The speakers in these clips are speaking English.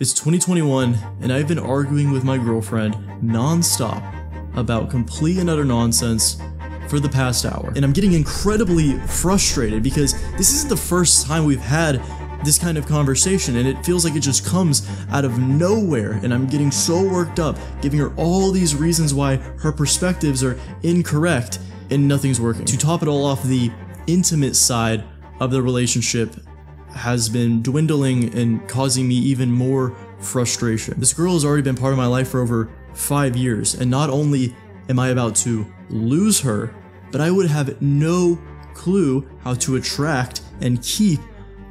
It's 2021, and I've been arguing with my girlfriend nonstop about complete and utter nonsense for the past hour. And I'm getting incredibly frustrated because this isn't the first time we've had this kind of conversation and it feels like it just comes out of nowhere and I'm getting so worked up giving her all these reasons why her perspectives are incorrect and nothing's working. To top it all off, the intimate side of the relationship has been dwindling and causing me even more frustration. This girl has already been part of my life for over five years, and not only am I about to lose her, but I would have no clue how to attract and keep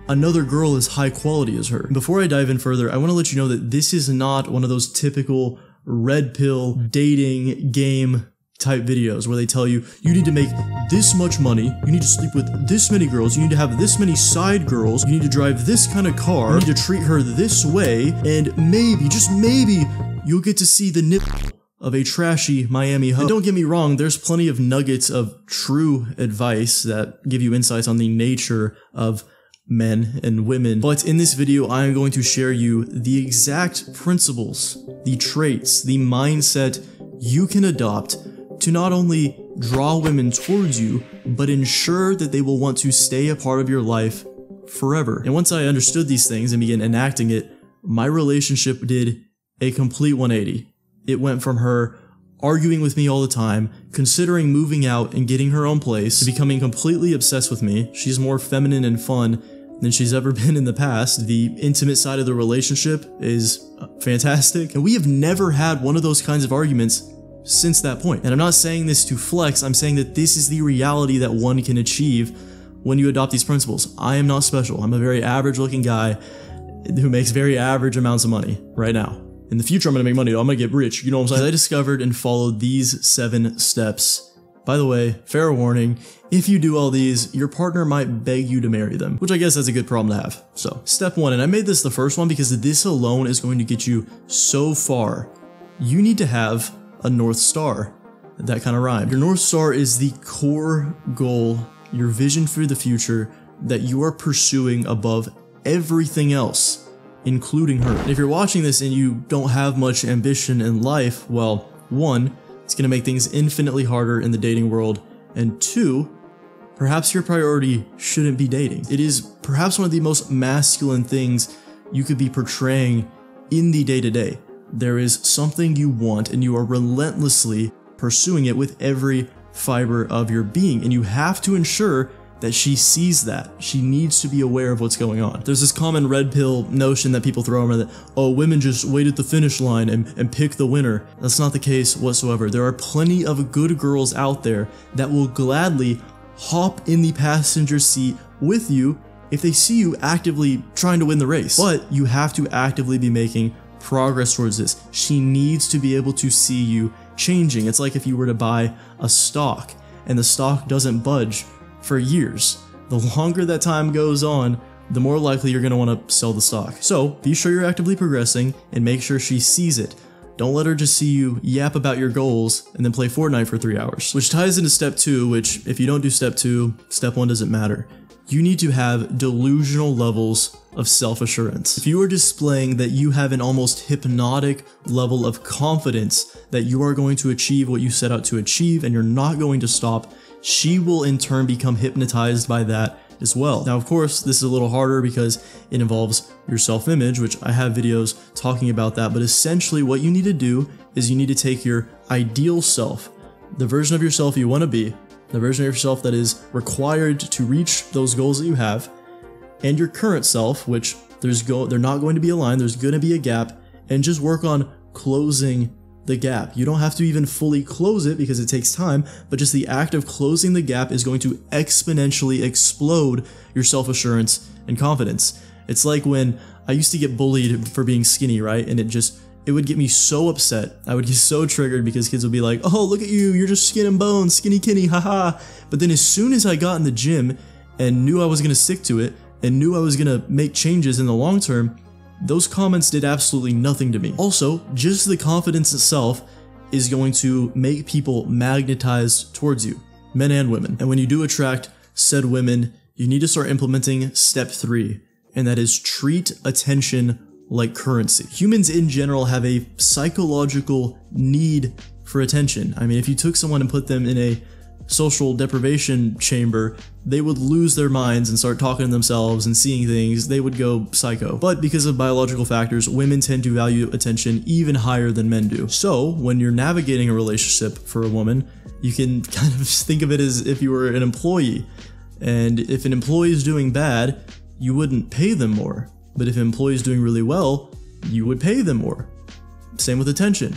another girl as high quality as her. Before I dive in further, I want to let you know that this is not one of those typical red pill dating game type videos where they tell you you need to make this much money, you need to sleep with this many girls, you need to have this many side girls, you need to drive this kind of car, you need to treat her this way, and maybe, just maybe, you'll get to see the nip of a trashy Miami hoe. And don't get me wrong, there's plenty of nuggets of true advice that give you insights on the nature of men and women. But in this video, I am going to share you the exact principles, the traits, the mindset you can adopt to not only draw women towards you, but ensure that they will want to stay a part of your life forever. And once I understood these things and began enacting it, my relationship did a complete 180. It went from her arguing with me all the time, considering moving out and getting her own place, to becoming completely obsessed with me. She's more feminine and fun than she's ever been in the past. The intimate side of the relationship is uh, fantastic, and we have never had one of those kinds of arguments since that point. And I'm not saying this to flex, I'm saying that this is the reality that one can achieve when you adopt these principles. I am not special. I'm a very average looking guy who makes very average amounts of money right now. In the future, I'm gonna make money. I'm gonna get rich. You know what I'm saying? I discovered and followed these seven steps. By the way, fair warning, if you do all these, your partner might beg you to marry them, which I guess that's a good problem to have. So, step one, and I made this the first one because this alone is going to get you so far. You need to have a North Star. That kind of rhyme. Your North Star is the core goal, your vision for the future that you are pursuing above everything else, including her. And if you're watching this and you don't have much ambition in life, well, one, it's going to make things infinitely harder in the dating world, and two, perhaps your priority shouldn't be dating. It is perhaps one of the most masculine things you could be portraying in the day to day. There is something you want and you are relentlessly pursuing it with every fiber of your being. And you have to ensure that she sees that. She needs to be aware of what's going on. There's this common red pill notion that people throw around that, oh, women just wait at the finish line and, and pick the winner. That's not the case whatsoever. There are plenty of good girls out there that will gladly hop in the passenger seat with you if they see you actively trying to win the race. But you have to actively be making progress towards this. She needs to be able to see you changing. It's like if you were to buy a stock and the stock doesn't budge for years. The longer that time goes on, the more likely you're going to want to sell the stock. So be sure you're actively progressing and make sure she sees it. Don't let her just see you yap about your goals and then play Fortnite for three hours. Which ties into step two, which if you don't do step two, step one doesn't matter. You need to have delusional levels of self assurance. If you are displaying that you have an almost hypnotic level of confidence that you are going to achieve what you set out to achieve and you're not going to stop, she will in turn become hypnotized by that as well. Now, of course, this is a little harder because it involves your self image, which I have videos talking about that. But essentially, what you need to do is you need to take your ideal self, the version of yourself you want to be, the version of yourself that is required to reach those goals that you have, and your current self, which there's go they're not going to be aligned, there's going to be a gap, and just work on closing the gap. You don't have to even fully close it because it takes time, but just the act of closing the gap is going to exponentially explode your self-assurance and confidence. It's like when I used to get bullied for being skinny, right? And it just it would get me so upset. I would get so triggered because kids would be like, "Oh, look at you, you're just skin and bones, skinny kitty, haha." But then as soon as I got in the gym and knew I was going to stick to it, and knew I was gonna make changes in the long term, those comments did absolutely nothing to me. Also, just the confidence itself is going to make people magnetized towards you, men and women. And when you do attract said women, you need to start implementing step three, and that is treat attention like currency. Humans in general have a psychological need for attention. I mean, if you took someone and put them in a social deprivation chamber, they would lose their minds and start talking to themselves and seeing things, they would go psycho. But because of biological factors, women tend to value attention even higher than men do. So, when you're navigating a relationship for a woman, you can kind of think of it as if you were an employee. And if an employee is doing bad, you wouldn't pay them more. But if an employee is doing really well, you would pay them more. Same with attention.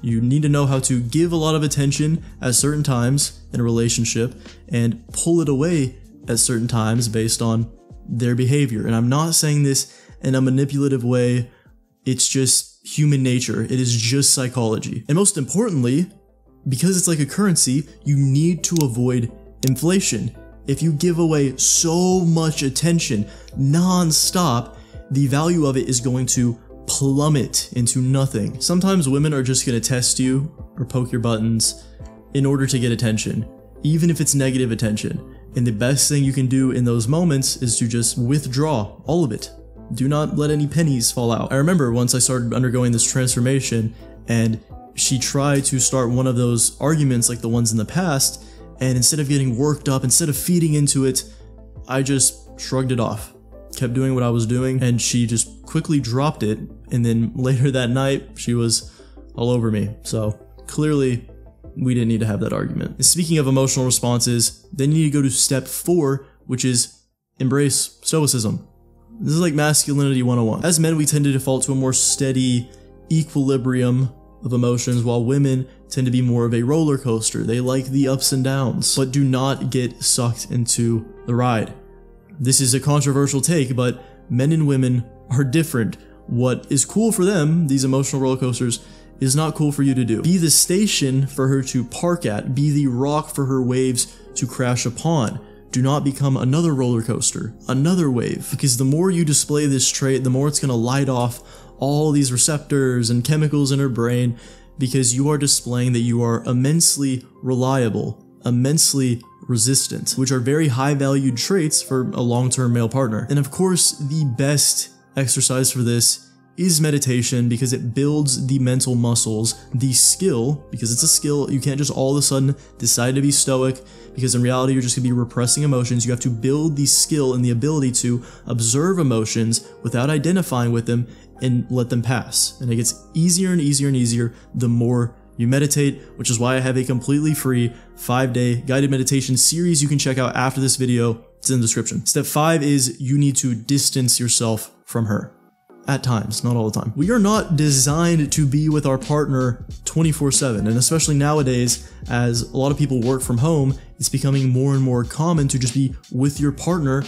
You need to know how to give a lot of attention at certain times in a relationship and pull it away at certain times based on their behavior. And I'm not saying this in a manipulative way, it's just human nature, it is just psychology. And most importantly, because it's like a currency, you need to avoid inflation. If you give away so much attention non-stop, the value of it is going to plummet into nothing. Sometimes women are just going to test you or poke your buttons in order to get attention, even if it's negative attention. And the best thing you can do in those moments is to just withdraw all of it. Do not let any pennies fall out. I remember once I started undergoing this transformation and she tried to start one of those arguments like the ones in the past, and instead of getting worked up, instead of feeding into it, I just shrugged it off kept doing what I was doing, and she just quickly dropped it. And then later that night, she was all over me. So clearly, we didn't need to have that argument. And speaking of emotional responses, then you need to go to step four, which is embrace stoicism. This is like masculinity 101. As men, we tend to default to a more steady equilibrium of emotions, while women tend to be more of a roller coaster. They like the ups and downs, but do not get sucked into the ride. This is a controversial take, but men and women are different. What is cool for them, these emotional roller coasters, is not cool for you to do. Be the station for her to park at, be the rock for her waves to crash upon. Do not become another roller coaster, another wave, because the more you display this trait, the more it's going to light off all these receptors and chemicals in her brain because you are displaying that you are immensely reliable, immensely resistant, which are very high valued traits for a long term male partner. And of course, the best exercise for this is meditation because it builds the mental muscles, the skill, because it's a skill, you can't just all of a sudden decide to be stoic, because in reality you're just gonna be repressing emotions. You have to build the skill and the ability to observe emotions without identifying with them and let them pass. And it gets easier and easier and easier the more you meditate, which is why I have a completely free five day guided meditation series you can check out after this video. It's in the description. Step five is you need to distance yourself from her. At times, not all the time. We are not designed to be with our partner 24 7, and especially nowadays, as a lot of people work from home, it's becoming more and more common to just be with your partner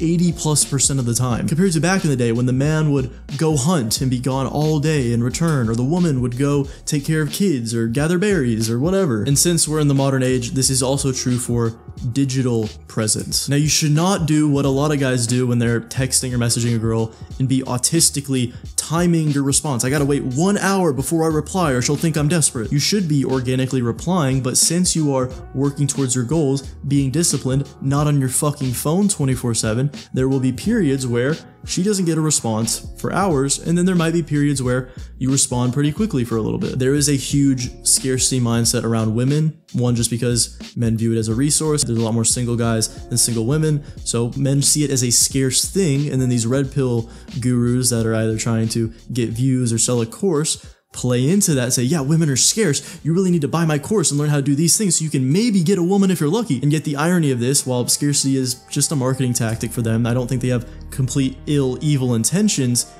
80 plus percent of the time, compared to back in the day when the man would go hunt and be gone all day and return, or the woman would go take care of kids or gather berries or whatever. And since we're in the modern age, this is also true for digital presence. Now, you should not do what a lot of guys do when they're texting or messaging a girl and be autistically timing your response. I gotta wait one hour before I reply or she'll think I'm desperate. You should be organically replying, but since you are working towards your goals, being disciplined, not on your fucking phone 24 7, there will be periods where she doesn't get a response for hours, and then there might be periods where you respond pretty quickly for a little bit. There is a huge scarcity mindset around women. One, just because men view it as a resource. There's a lot more single guys than single women, so men see it as a scarce thing, and then these red pill gurus that are either trying to get views or sell a course play into that say, yeah, women are scarce. You really need to buy my course and learn how to do these things so you can maybe get a woman if you're lucky. And yet the irony of this, while scarcity is just a marketing tactic for them, I don't think they have complete ill, evil intentions.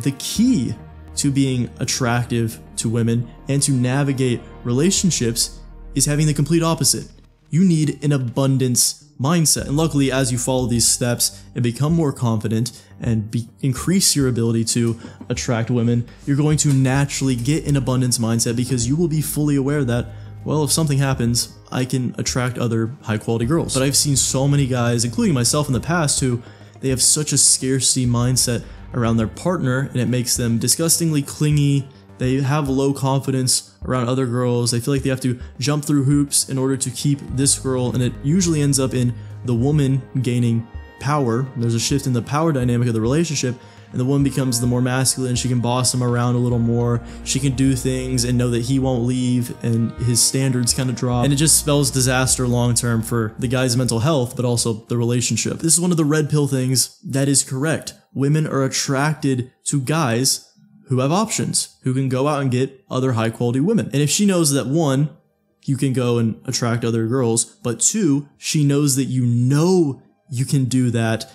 The key to being attractive to women and to navigate relationships is having the complete opposite. You need an abundance mindset. And luckily, as you follow these steps and become more confident and be- increase your ability to attract women, you're going to naturally get an abundance mindset because you will be fully aware that, well, if something happens, I can attract other high quality girls. But I've seen so many guys, including myself in the past, who they have such a scarcity mindset around their partner and it makes them disgustingly clingy they have low confidence around other girls. They feel like they have to jump through hoops in order to keep this girl, and it usually ends up in the woman gaining power. There's a shift in the power dynamic of the relationship, and the woman becomes the more masculine. She can boss him around a little more. She can do things and know that he won't leave, and his standards kind of drop. And it just spells disaster long term for the guy's mental health, but also the relationship. This is one of the red pill things that is correct. Women are attracted to guys who have options, who can go out and get other high quality women. And if she knows that one, you can go and attract other girls, but two, she knows that you know you can do that,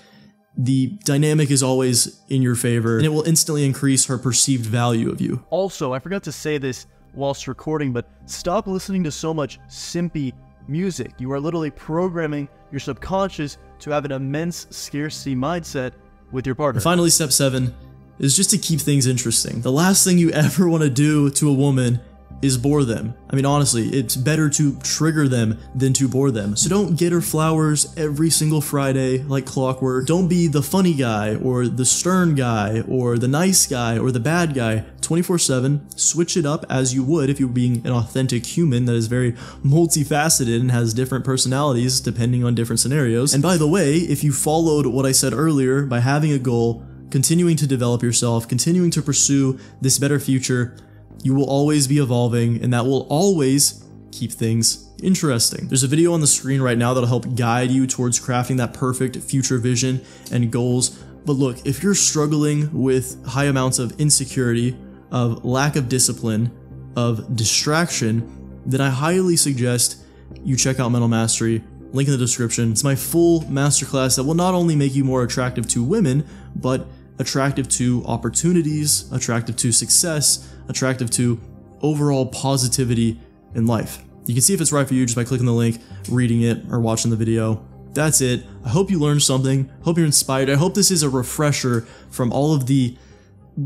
the dynamic is always in your favor and it will instantly increase her perceived value of you. Also, I forgot to say this whilst recording, but stop listening to so much simpy music. You are literally programming your subconscious to have an immense scarcity mindset with your partner. And finally, step seven is just to keep things interesting. The last thing you ever want to do to a woman is bore them. I mean, honestly, it's better to trigger them than to bore them. So don't get her flowers every single Friday like clockwork. Don't be the funny guy or the stern guy or the nice guy or the bad guy 24 7. Switch it up as you would if you were being an authentic human that is very multifaceted and has different personalities depending on different scenarios. And by the way, if you followed what I said earlier by having a goal, continuing to develop yourself, continuing to pursue this better future, you will always be evolving, and that will always keep things interesting. There's a video on the screen right now that'll help guide you towards crafting that perfect future vision and goals. But look, if you're struggling with high amounts of insecurity, of lack of discipline, of distraction, then I highly suggest you check out Mental Mastery. Link in the description. It's my full masterclass that will not only make you more attractive to women, but attractive to opportunities, attractive to success, attractive to overall positivity in life. You can see if it's right for you just by clicking the link, reading it, or watching the video. That's it. I hope you learned something. Hope you're inspired. I hope this is a refresher from all of the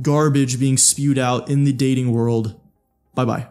garbage being spewed out in the dating world. Bye bye.